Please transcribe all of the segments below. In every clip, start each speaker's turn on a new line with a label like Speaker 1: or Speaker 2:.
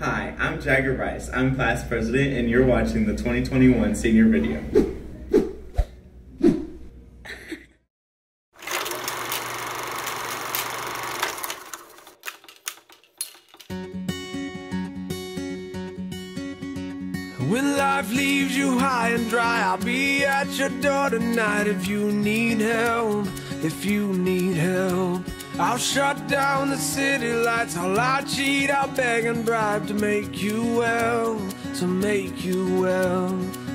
Speaker 1: Hi, I'm Jagger Rice. I'm class president, and you're watching the 2021 senior video.
Speaker 2: When life leaves you high and dry, I'll be at your door tonight if you need help. If you need help, I'll shut down the city lights. I'll lie, cheat, I'll beg and bribe to make you well, to make you well.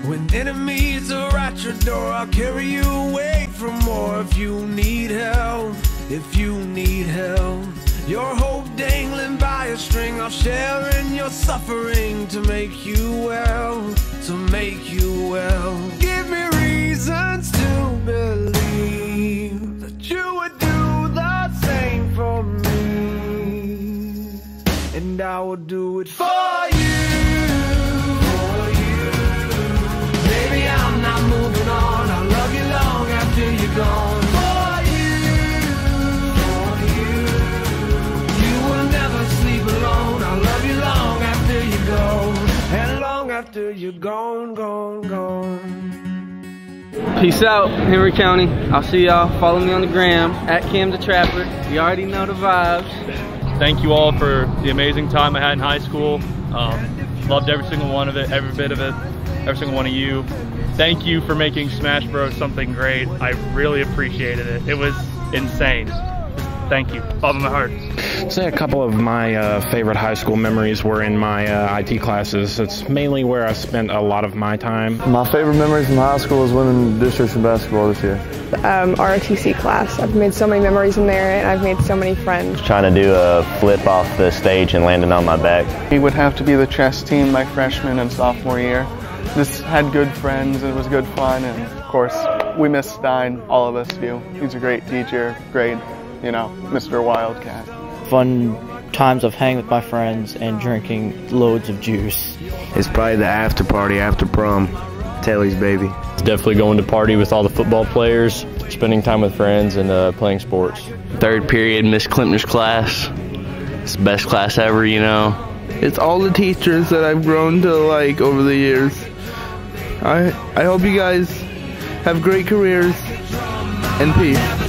Speaker 2: When enemies are at your door, I'll carry you away from more if you need help. If you need help. Your hope dangling by a string, I'll share in your suffering to make you well, to make you well. Give me reasons to believe and I will do it for you. For you. Baby, I'm not moving on. I'll love you long after you're gone. For you. For you. You will never sleep alone. I'll love you long after you're gone. And long after you're gone, gone, gone.
Speaker 3: Peace out, Henry County. I'll see y'all. Follow me on the gram at Cam the Trapper. You already know the vibes.
Speaker 4: Thank you all for the amazing time I had in high school. Um, loved every single one of it, every bit of it, every single one of you. Thank you for making Smash Bros something great. I really appreciated it. It was insane. Thank you. Bottom of my heart.
Speaker 5: Say a couple of my uh, favorite high school memories were in my uh, IT classes. It's mainly where I spent a lot of my time.
Speaker 6: My favorite memories from high school is winning districts in basketball this year.
Speaker 7: um, ROTC class. I've made so many memories in there and I've made so many friends.
Speaker 8: trying to do a flip off the stage and landing on my back.
Speaker 9: It would have to be the chess team my freshman and sophomore year. Just had good friends and it was good fun and of course we miss Stein, all of us do. He's a great teacher, great, you know, Mr. Wildcat.
Speaker 10: Fun times of hanging with my friends and drinking loads of juice.
Speaker 11: It's probably the after party after prom. Telly's baby.
Speaker 12: It's definitely going to party with all the football players, spending time with friends, and uh, playing sports.
Speaker 13: Third period, Miss Klimpner's class. It's the best class ever, you know.
Speaker 14: It's all the teachers that I've grown to like over the years. I I hope you guys have great careers and peace.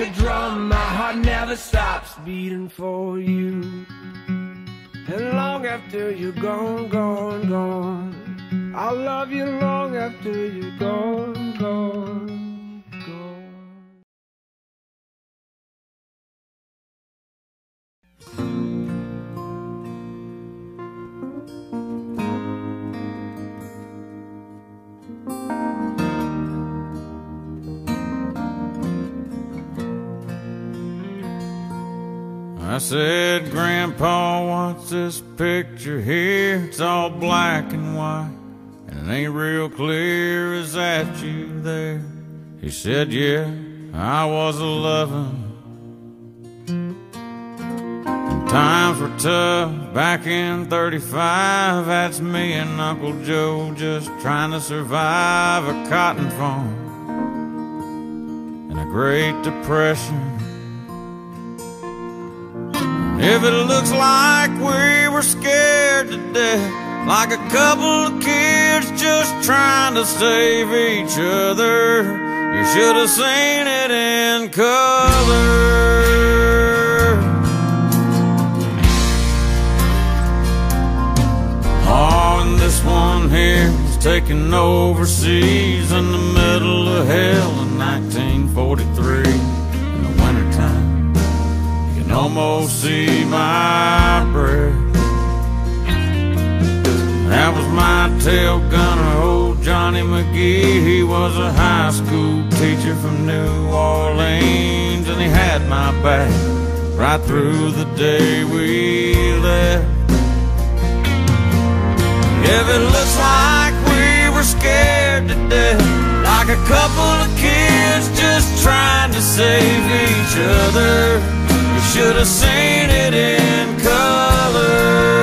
Speaker 2: A drum, my heart never stops beating for you. And long after you're gone, gone, gone, I'll love you long after you're gone, gone,
Speaker 15: said, Grandpa, what's this picture here? It's all black and white, and it ain't real clear. Is that you there? He said, Yeah, I was a lovin'. Times were tough back in 35. That's me and Uncle Joe just trying to survive a cotton farm and a Great Depression. If it looks like we were scared to death, like a couple of kids just trying to save each other, you should have seen it in color. Oh, and this one here was taken overseas in the middle of hell in 1943 can almost see my breath. That was my tail gunner, old Johnny McGee. He was a high school teacher from New Orleans, and he had my back right through the day we left. If it looks like we were scared to death, like a couple of kids just trying to save each other should have seen it in color.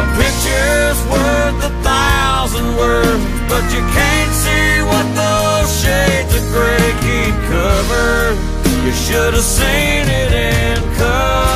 Speaker 15: A picture's worth a thousand words, but you can't see what those shades of gray keep covered. You should have seen it in color.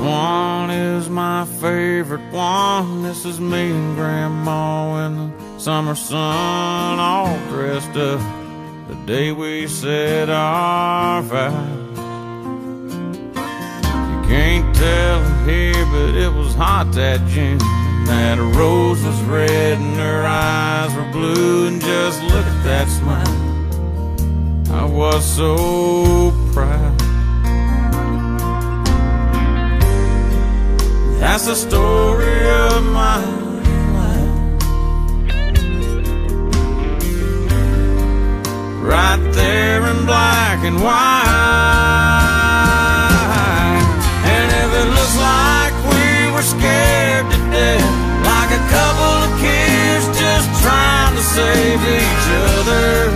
Speaker 15: One is my favorite one. This is me and Grandma in the summer sun, all dressed up. The day we said our vows. You can't tell it here, but it was hot that June. That rose was red and her eyes were blue. And just look at that smile. I was so proud. That's the story of my life. Right there in black and white. And if it looks like we were scared to death, like a couple of kids just trying to save each other,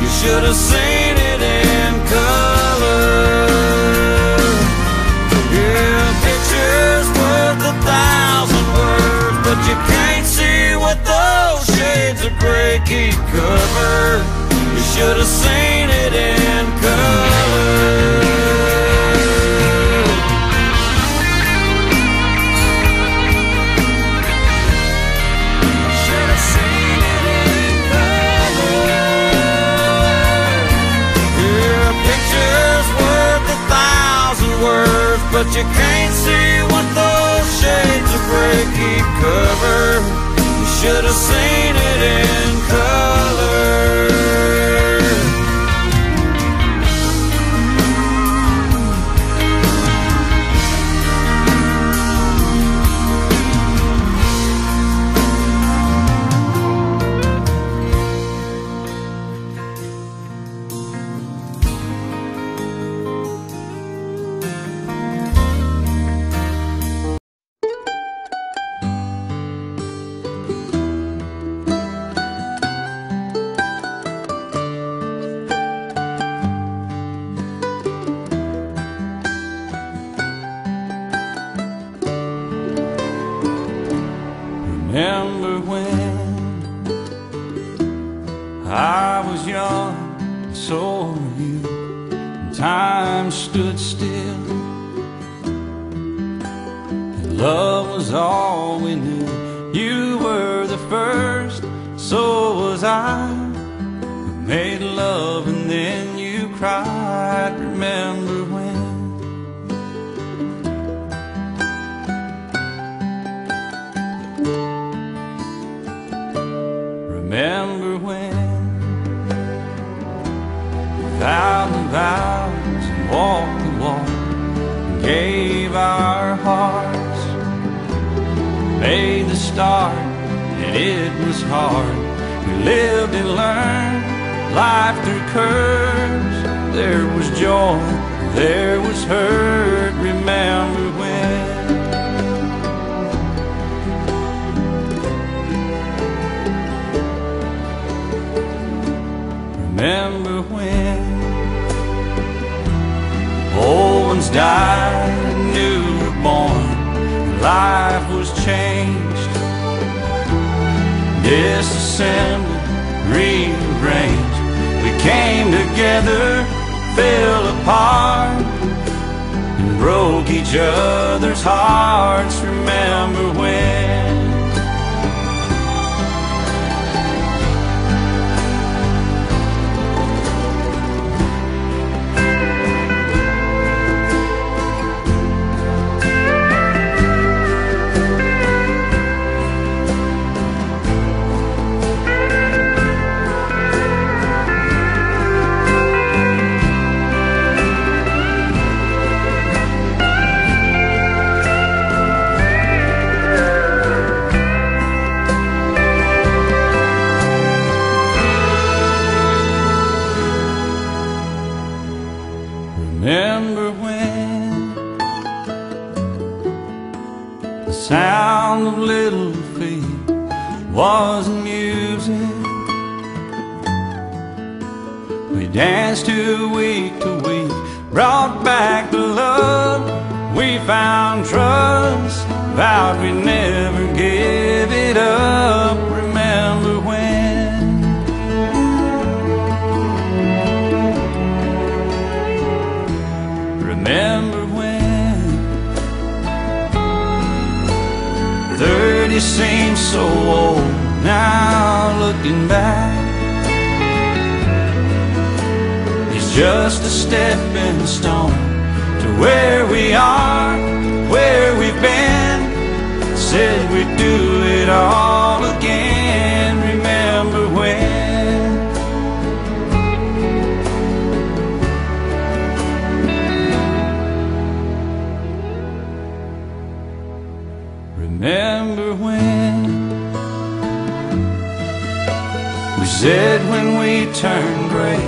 Speaker 15: you should have seen covered. You should have seen it in color. Should have seen it in Yeah, pictures worth a thousand words, but you can't see what those shades of gray keep covered. You should have seen it in color. Hard. We lived and learned life through curves. There was joy, there was hurt. Remember when? Remember when old ones died, new were born, life was changed, disassembled, rearranged. We came together, fell apart, and broke each other's hearts. Remember when?
Speaker 16: Stepping stone to where we are, where we've been. Said we'd do it all again. Remember when? Remember when? We said when we turned great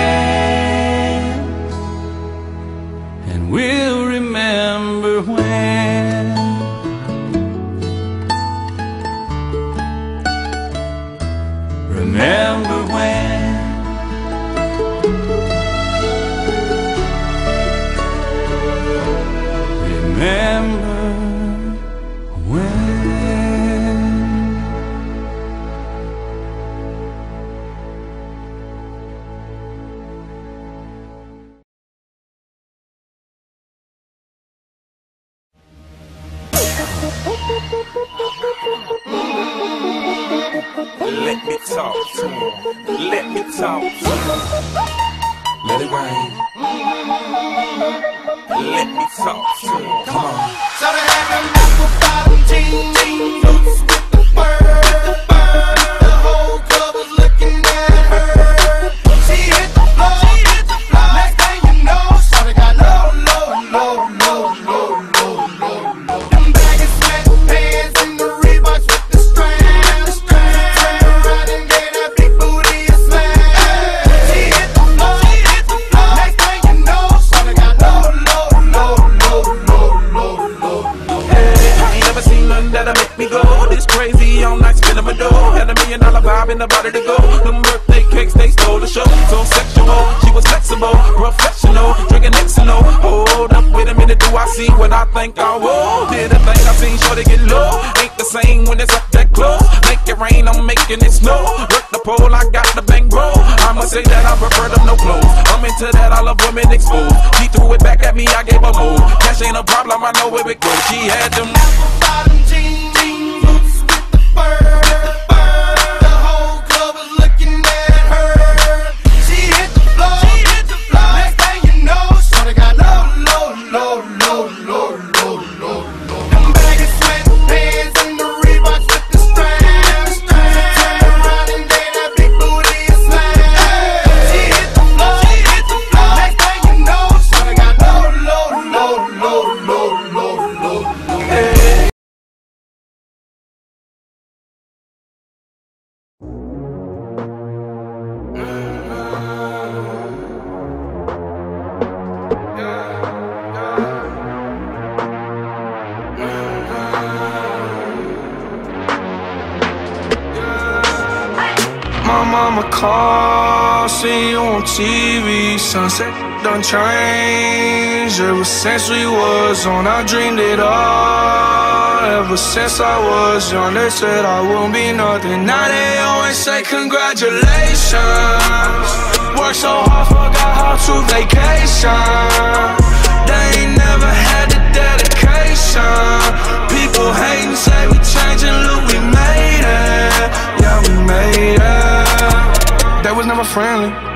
Speaker 9: Let me talk to him. Let me talk to him. Let it rain. Let me talk to him. Come on. So they have them apple bottom jeans, with the bird.
Speaker 17: I'm that, I love women exposed. She threw it back at me, I gave her more. Cash ain't a problem, I know where it goes. She had them.
Speaker 9: bottom jeans, boots with the bird.
Speaker 18: Sunset done changed ever since we was on. I dreamed it all. Ever since I was young, they said I won't be nothing. Now they always say congratulations. Worked so hard, forgot how to vacation. They ain't never had the dedication. People hating, say we changing, look, we made it. Yeah, we made it. That was never friendly,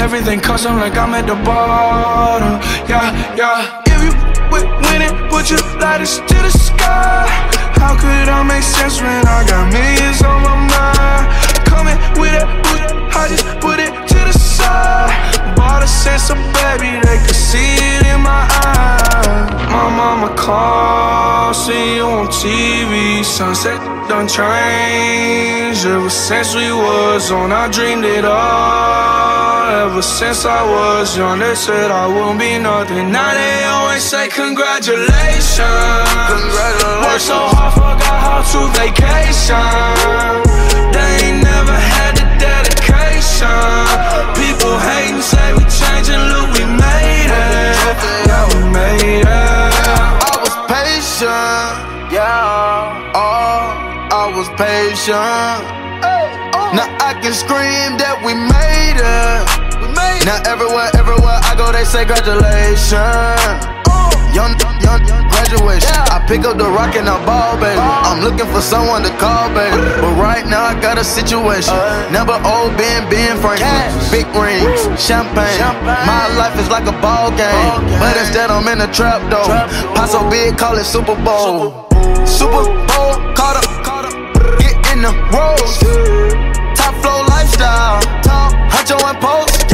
Speaker 18: Everything custom like I'm at the bottom, yeah, yeah. If you with winning, put your lighters to the sky. How could I make sense when I got millions on my mind? Coming with it, I just put it to the side. Bought a sense of baby, they could see it in my eyes. My mama called, see you on TV. Sunset done changed. Ever since we was on, I dreamed it all. Ever since I was young, they said I wouldn't be nothing. Now they always say congratulations. Congratulations. Worked so hard, forgot how to vacation. They ain't never had the dedication. People hating, say we changing, look, we made it. Yeah, we made it.
Speaker 19: I was patient, was patient. Now I can scream that we made it. Now everywhere, everywhere I go, they say congratulations. Young, young, young graduation. I pick up the rock and I ball, baby. I'm looking for someone to call, baby. But right now I got a situation. Never old Ben, Ben Franklin. Big rings, champagne. My life is like a ball game. But instead I'm in a trap though. Paso big, call it Super Bowl. Super Bowl, caught up, get in the rolls. Top flow lifestyle. Huncho and post.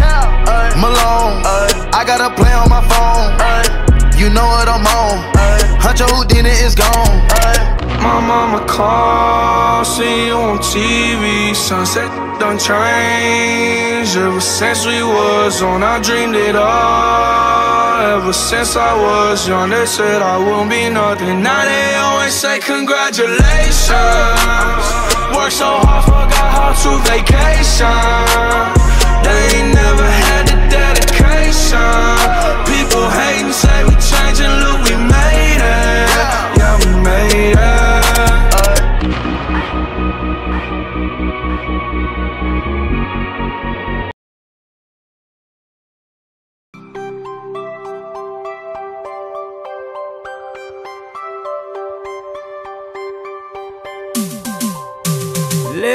Speaker 19: Malone. I got a play on my phone. You know what I'm on. Huncho Houdini is gone.
Speaker 18: My mama called, see you on TV. Sunset done changed. Ever since we was on, I dreamed it all. Ever since I was young, they said I wouldn't be nothing. Now they always say congratulations. Worked so hard, forgot how to vacation. They ain't never had the dedication. People hating, say we changing, look, we made it. Yeah, we made it.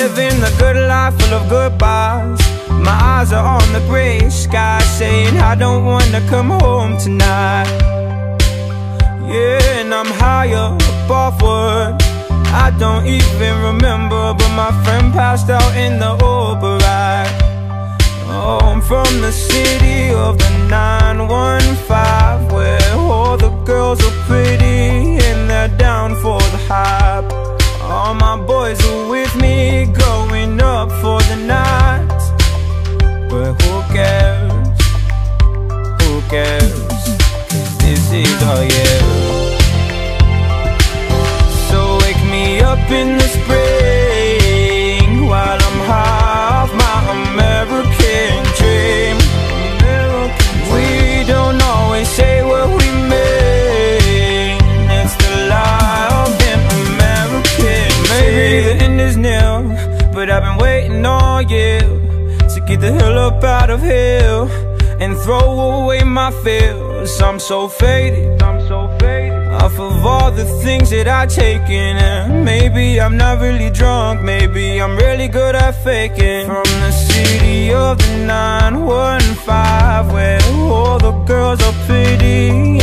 Speaker 20: Living the good life full of goodbyes. My eyes are on the gray sky, saying I don't wanna come home tonight. Yeah, and I'm higher above what I don't even remember, but my friend passed out in the Uber ride. Oh, I'm from the city of the 915, where all the girls are pretty and they're down for the hype. All my boys are with me, going up for the night. But who cares? Who cares? Cause this is our year. So wake me up in the out of here and throw away my fears. I'm so faded. I'm so faded. Off of all the things that I've taken and maybe I'm not really drunk, maybe I'm really good at faking. From the city of the 915 where all the girls are pretty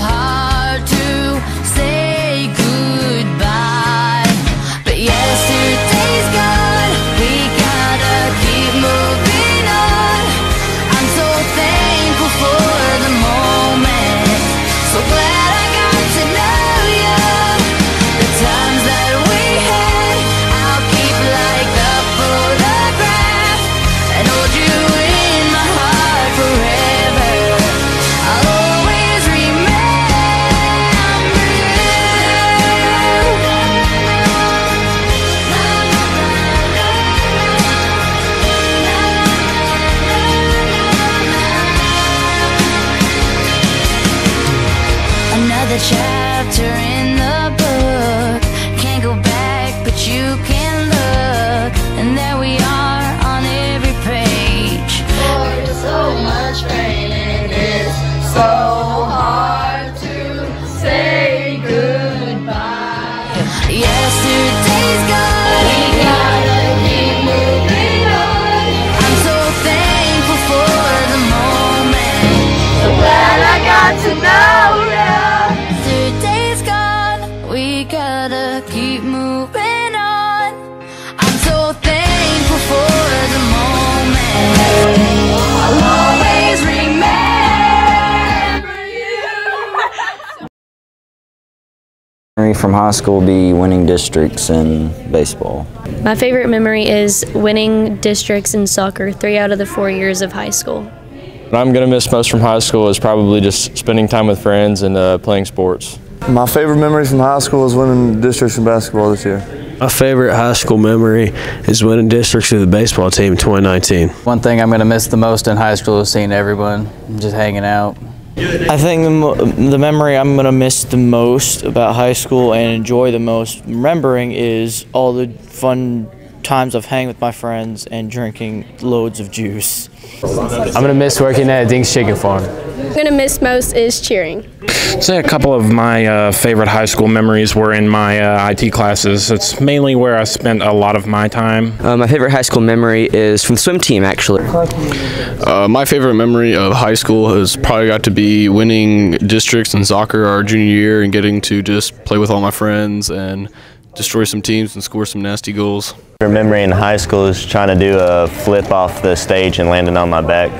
Speaker 21: gotta keep moving on. I'm so thankful for the moment. I'll always remember
Speaker 22: Memory from high school would be winning districts in baseball.
Speaker 23: My favorite memory is winning districts in soccer three out of the four years of high school.
Speaker 12: What I'm going to miss most from high school is probably just spending time with friends and uh, playing sports.
Speaker 6: My favorite memory from high school is winning districts in basketball this year.
Speaker 24: My favorite high school memory is winning districts with the baseball team in 2019.
Speaker 10: One thing I'm going to miss the most in high school is seeing everyone, just hanging out. I think the, the memory I'm going to miss the most about high school and enjoy the most remembering is all the fun times of hanging with my friends and drinking loads of juice.
Speaker 12: I'm going to miss working at Dink's Chicken Farm.
Speaker 25: I'm gonna miss most is cheering.
Speaker 5: Say a couple of my uh, favorite high school memories were in my uh, IT classes. It's mainly where I spent a lot of my time.
Speaker 26: Uh, my favorite high school memory is from the swim team, actually.
Speaker 27: Uh, my favorite memory of high school has probably got to be winning districts in soccer our junior year and getting to just play with all my friends and destroy some teams and score some nasty goals.
Speaker 8: Favorite memory in high school is trying to do a flip off the stage and landing on my back.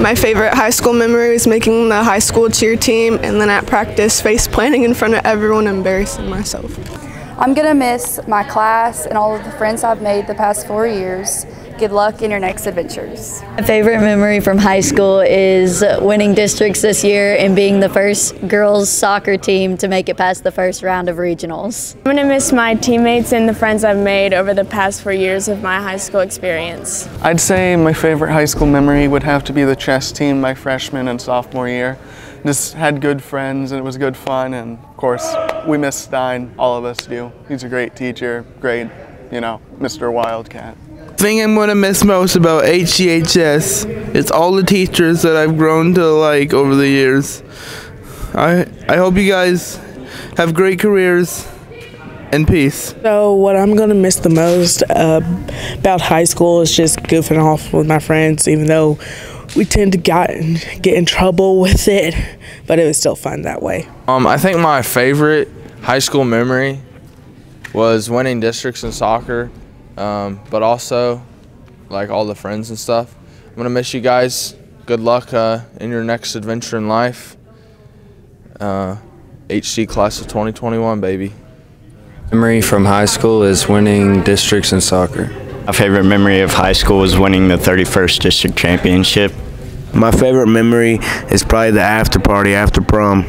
Speaker 25: My favorite high school memory was making the high school cheer team and then at practice face planting in front of everyone, embarrassing myself.
Speaker 28: I'm going to miss my class and all of the friends I've made the past four years. Good luck in your next adventures.
Speaker 29: My favorite memory from high school is winning districts this year and being the first girls soccer team to make it past the first round of regionals.
Speaker 25: I'm gonna miss my teammates and the friends I've made over the past four years of my high school experience.
Speaker 9: I'd say my favorite high school memory would have to be the chess team my freshman and sophomore year. Just had good friends and it was good fun and of course we miss Stein, all of us do. He's a great teacher, great, you know, Mr. Wildcat.
Speaker 2: Thing I'm gonna miss most about HCHS is all the teachers that I've grown to like over the years. I I hope you guys have great careers and peace.
Speaker 30: So what I'm gonna miss the most uh, about high school is just goofing off with my friends, even though we tend to got, get in trouble with it, but it was still fun that way.
Speaker 31: Um, I think my favorite high school memory was winning districts in soccer, um, but also like all the friends and stuff. I'm gonna miss you guys. Good luck uh, in your next adventure in life. Uh, HC class of 2021, baby.
Speaker 11: Memory from high school is winning districts in soccer.
Speaker 8: My favorite memory of high school was winning the 31st district championship.
Speaker 11: My favorite memory is probably the after party after prom.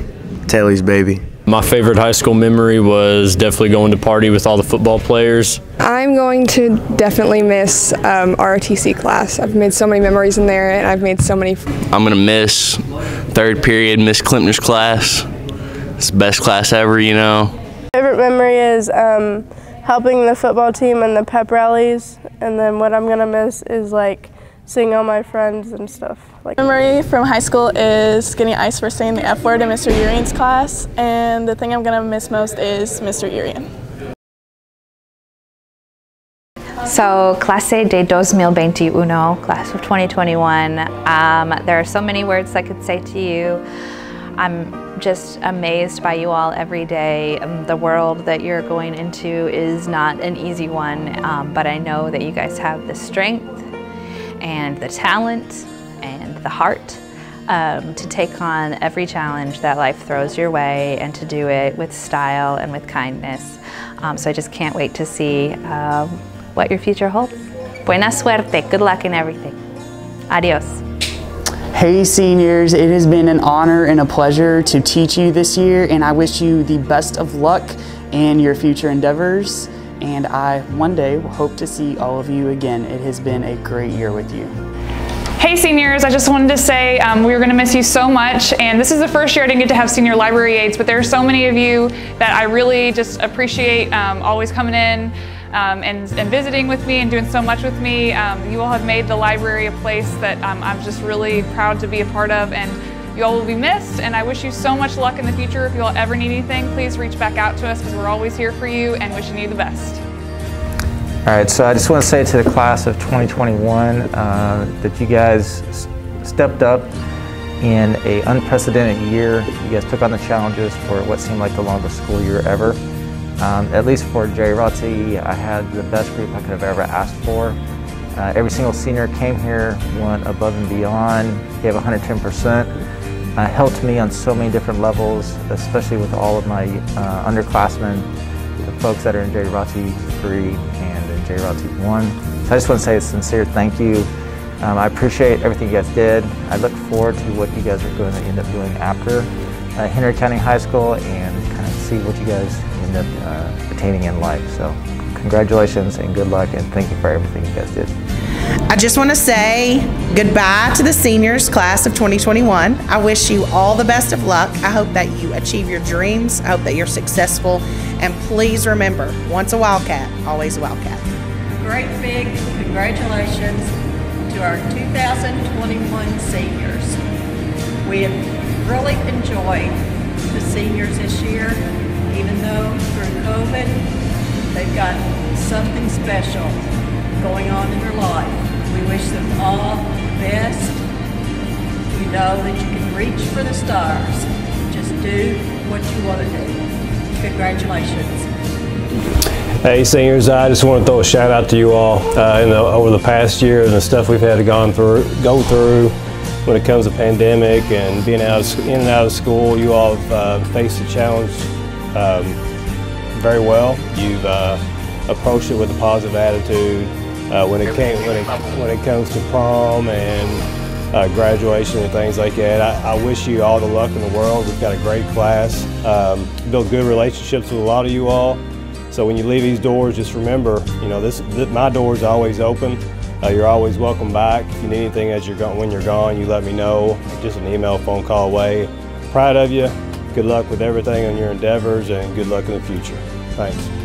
Speaker 11: Taylor's baby.
Speaker 12: My favorite high school memory was definitely going to party with all the football players.
Speaker 25: I'm going to definitely miss um, ROTC class. I've made so many memories in there and I've made so many.
Speaker 13: I'm gonna miss third period, Miss Klimpner's class. It's the best class ever, you know.
Speaker 32: Favorite memory is um, helping the football team and the pep rallies, and then what I'm gonna miss is like seeing all my friends and stuff. Like
Speaker 33: memory from high school is getting ice for saying the F word in Mr. Urian's class, and the thing I'm gonna miss most is Mr. Urian.
Speaker 34: So, clase de 2021, class of 2021. Um, there are so many words I could say to you. I'm just amazed by you all every day. Um, the world that you're going into is not an easy one, um, but I know that you guys have the strength and the talent and the heart um, to take on every challenge that life throws your way and to do it with style and with kindness. Um, so I just can't wait to see um, what your future holds. Buena suerte. Good luck in everything. Adios.
Speaker 35: Hey seniors, it has been an honor and a pleasure to teach you this year and I wish you the best of luck in your future endeavors and I one day hope to see all of you again. It has been a great year with you.
Speaker 36: Hey seniors, I just wanted to say um, we are going to miss you so much and this is the first year I didn't get to have senior library aides but there are so many of you that I really just appreciate um, always coming in um, and, and, visiting with me and doing so much with me. Um, you all have made the library a place that um, I'm just really proud to be a part of and you all will be missed and I wish you so much luck in the future. If you all ever need anything, please reach back out to us because we're always here for you and wishing you the best.
Speaker 37: All right, so I just want to say to the class of 2021 uh, that you guys stepped up in a unprecedented year. You guys took on the challenges for what seemed like the longest school year ever. Um, at least for JROTC, I had the best group I could have ever asked for. Uh, every single senior came here, went above and beyond, gave 110%, uh, helped me on so many different levels, especially with all of my uh, underclassmen, the folks that are in JROTC 3 and in JROTC 1. So I just want to say a sincere thank you. Um, I appreciate everything you guys did. I look forward to what you guys are going to end up doing after uh, Henry County High School and kind of see what you guys end up uh, attaining in life. So congratulations and good luck and thank you for everything you guys did.
Speaker 38: I just want to say goodbye to the seniors class of 2021. I wish you all the best of luck. I hope that you achieve your dreams. I hope that you're successful. And please remember, once a Wildcat, always a Wildcat.
Speaker 39: Great big congratulations to our 2021 seniors. We have really enjoyed the seniors this year, even though through COVID, they've got something special going on in their life. We wish them all the best. We know that you can reach for the stars. Just do what you want to do. Congratulations.
Speaker 40: Hey seniors, I just want to throw a shout out to you all uh, over the past year and the stuff we've had to go through, go through when it comes to pandemic and being out of, in and out of school. You all have uh, faced the challenge um, very well. You've uh, approached it with a positive attitude. Uh, when it came when it when it comes to prom and uh, graduation and things like that. I, I, wish you all the luck in the world. We've got a great class. Um, built good relationships with a lot of you all. So when you leave these doors, just remember, you know, this, this my door is always open. Uh, you're always welcome back. If you need anything as you're going, when you're gone, you let me know. Just an email, phone call away. Proud of you. Good luck with everything on your endeavors and good luck in the future. Thanks.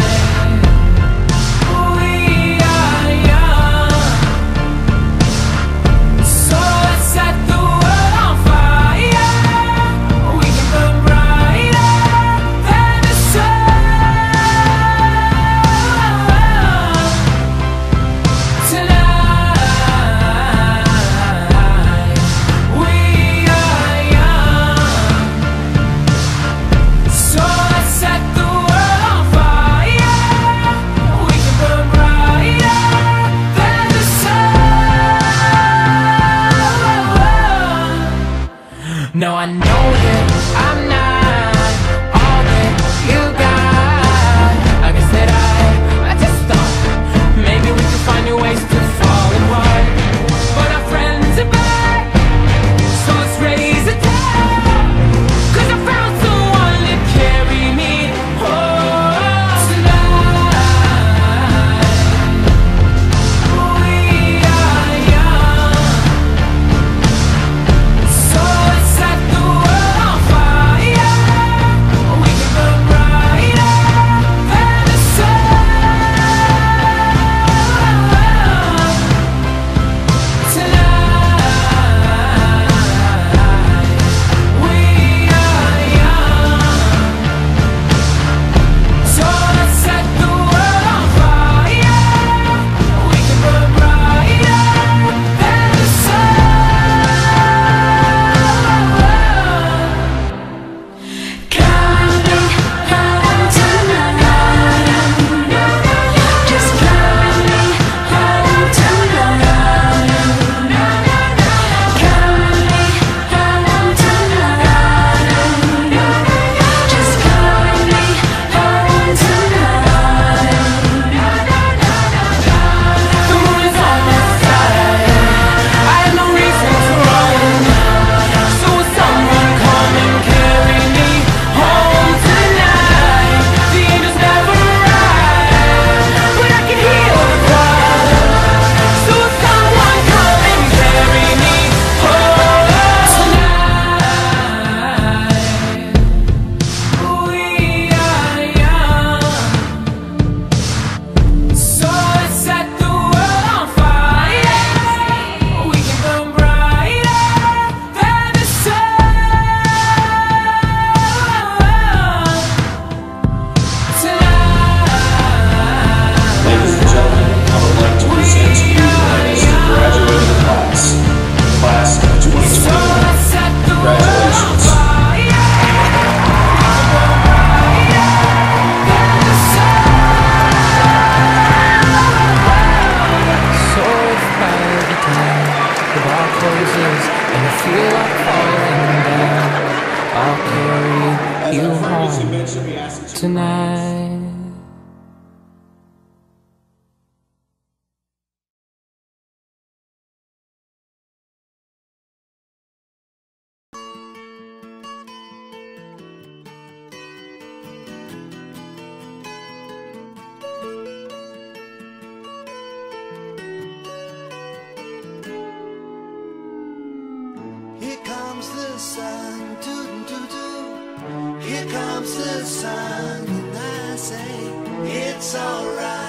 Speaker 41: comes the sun, and I say it's alright.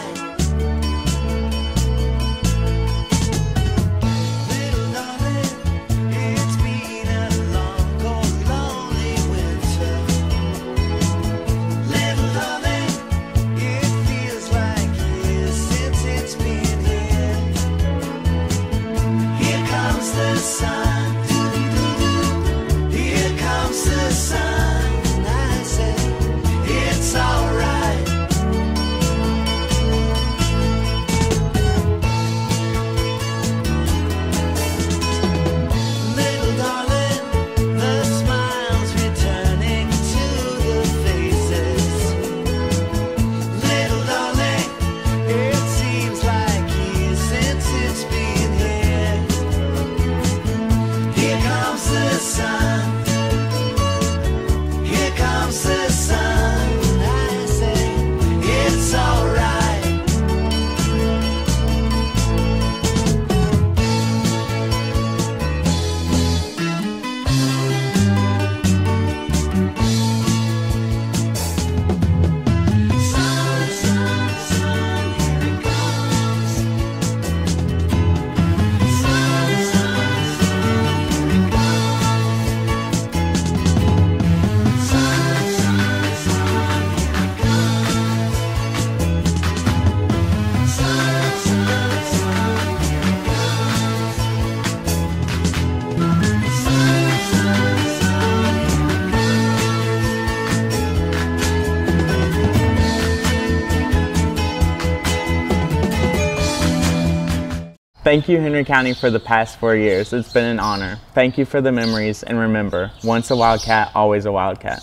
Speaker 1: Thank you, Henry County, for the past four years. It's been an honor. Thank you for the memories, and remember, once a Wildcat, always a Wildcat.